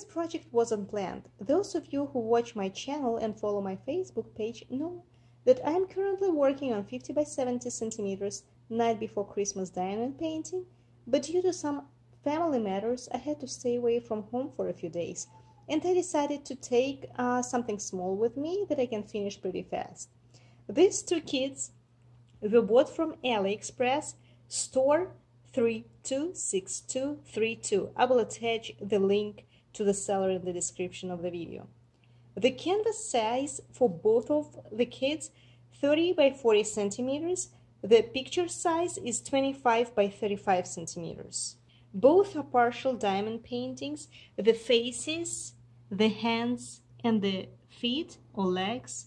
This project wasn't planned. Those of you who watch my channel and follow my Facebook page know that I am currently working on 50 by 70 centimeters night before Christmas diamond painting, but due to some family matters, I had to stay away from home for a few days, and I decided to take uh, something small with me that I can finish pretty fast. These two kits were bought from AliExpress store 326232. I will attach the link to the seller in the description of the video. The canvas size for both of the kits 30 by 40 centimeters. The picture size is 25 by 35 centimeters. Both are partial diamond paintings. The faces, the hands, and the feet or legs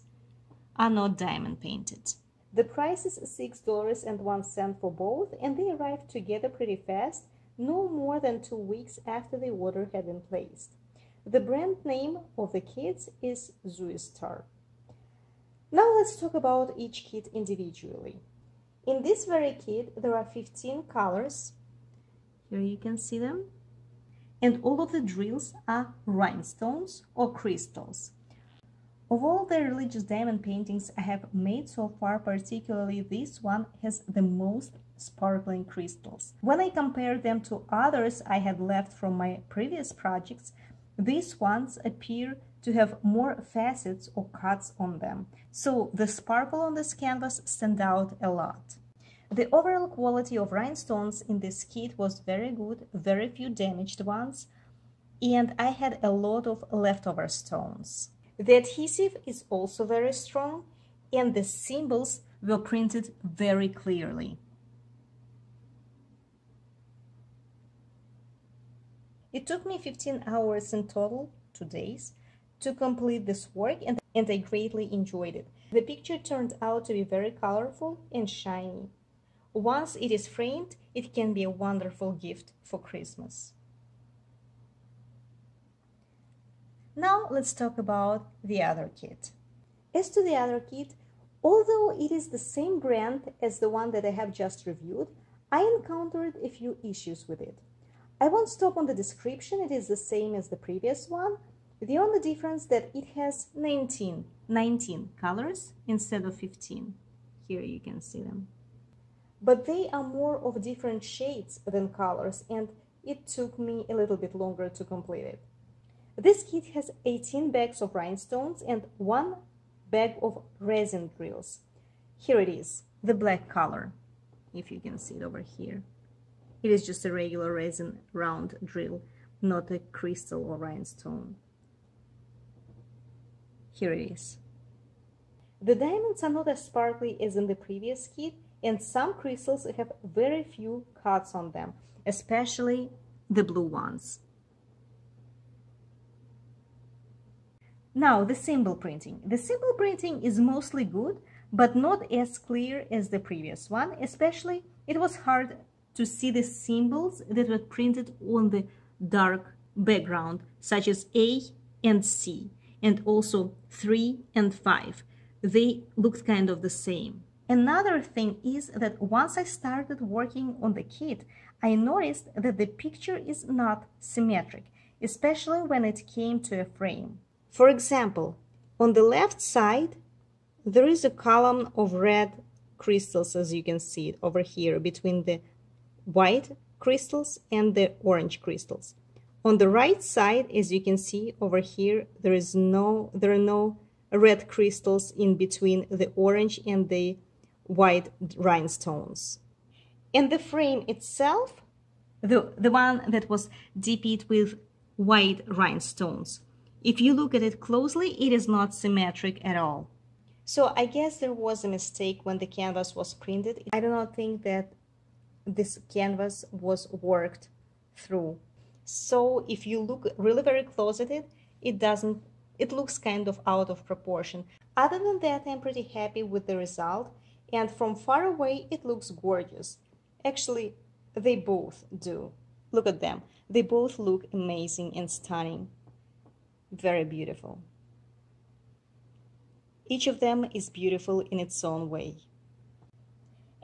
are not diamond painted. The price is $6.01 for both, and they arrived together pretty fast, no more than two weeks after the order had been placed. The brand name of the kits is Zuistar. Now let's talk about each kit individually. In this very kit, there are 15 colors. Here you can see them. And all of the drills are rhinestones or crystals. Of all the religious diamond paintings I have made so far, particularly this one has the most sparkling crystals. When I compare them to others I had left from my previous projects, these ones appear to have more facets or cuts on them, so the sparkle on this canvas stand out a lot. The overall quality of rhinestones in this kit was very good, very few damaged ones, and I had a lot of leftover stones. The adhesive is also very strong, and the symbols were printed very clearly. It took me 15 hours in total, two days, to complete this work and, and I greatly enjoyed it. The picture turned out to be very colorful and shiny. Once it is framed, it can be a wonderful gift for Christmas. Now let's talk about the other kit. As to the other kit, although it is the same brand as the one that I have just reviewed, I encountered a few issues with it. I won't stop on the description, it is the same as the previous one. The only difference that it has 19, 19 colors instead of 15. Here you can see them. But they are more of different shades than colors and it took me a little bit longer to complete it. This kit has 18 bags of rhinestones and one bag of resin drills. Here it is, the black color, if you can see it over here. It is just a regular resin round drill, not a crystal or rhinestone. Here it is. The diamonds are not as sparkly as in the previous kit, and some crystals have very few cuts on them, especially the blue ones. Now, the symbol printing. The symbol printing is mostly good, but not as clear as the previous one, especially it was hard to see the symbols that were printed on the dark background, such as A and C, and also 3 and 5. They looked kind of the same. Another thing is that once I started working on the kit, I noticed that the picture is not symmetric, especially when it came to a frame. For example, on the left side, there is a column of red crystals, as you can see over here, between the white crystals and the orange crystals. On the right side, as you can see over here, there is no there are no red crystals in between the orange and the white rhinestones. And the frame itself, the, the one that was dipped with white rhinestones, if you look at it closely, it is not symmetric at all. So I guess there was a mistake when the canvas was printed. I do not think that this canvas was worked through. So if you look really very close at it, it doesn't, it looks kind of out of proportion. Other than that, I'm pretty happy with the result. And from far away, it looks gorgeous. Actually, they both do. Look at them. They both look amazing and stunning. Very beautiful. Each of them is beautiful in its own way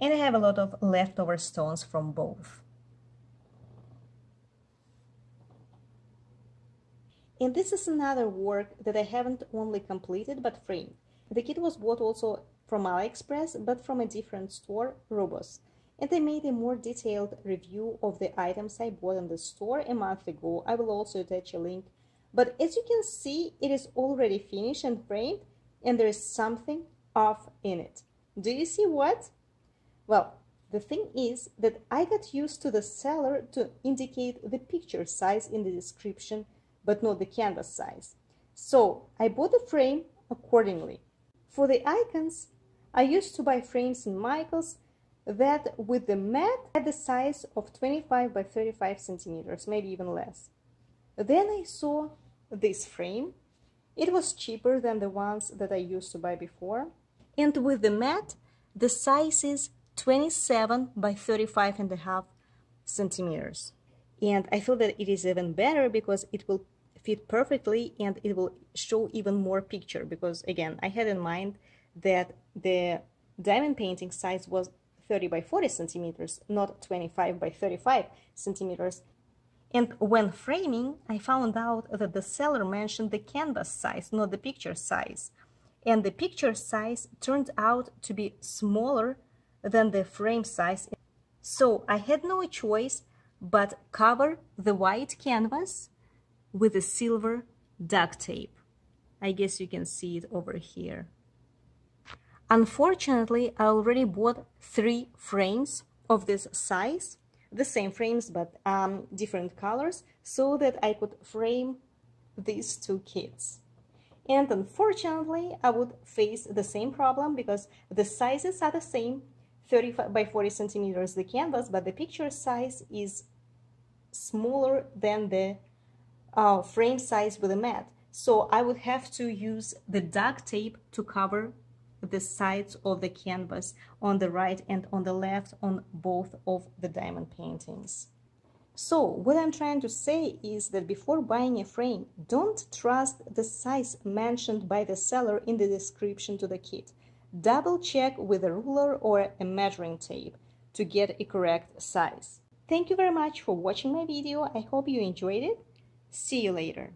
and I have a lot of leftover stones from both. And this is another work that I haven't only completed but framed. The kit was bought also from AliExpress but from a different store, Robus. And I made a more detailed review of the items I bought in the store a month ago. I will also attach a link. But as you can see, it is already finished and framed and there is something off in it. Do you see what? Well, the thing is that I got used to the seller to indicate the picture size in the description, but not the canvas size. So I bought the frame accordingly. For the icons, I used to buy frames in Michaels that with the mat had the size of 25 by 35 centimeters, maybe even less. Then I saw this frame. It was cheaper than the ones that I used to buy before. And with the mat, the size is 27 by 35 and a half centimeters. And I feel that it is even better because it will fit perfectly and it will show even more picture because again, I had in mind that the diamond painting size was 30 by 40 centimeters, not 25 by 35 centimeters. And when framing, I found out that the seller mentioned the canvas size, not the picture size. And the picture size turned out to be smaller than the frame size. So I had no choice but cover the white canvas with a silver duct tape. I guess you can see it over here. Unfortunately, I already bought three frames of this size, the same frames but um, different colors, so that I could frame these two kids. And unfortunately, I would face the same problem because the sizes are the same, 30 by 40 centimeters the canvas, but the picture size is smaller than the uh, frame size with a mat. So I would have to use the duct tape to cover the sides of the canvas on the right and on the left on both of the diamond paintings. So what I'm trying to say is that before buying a frame, don't trust the size mentioned by the seller in the description to the kit. Double check with a ruler or a measuring tape to get a correct size. Thank you very much for watching my video. I hope you enjoyed it. See you later.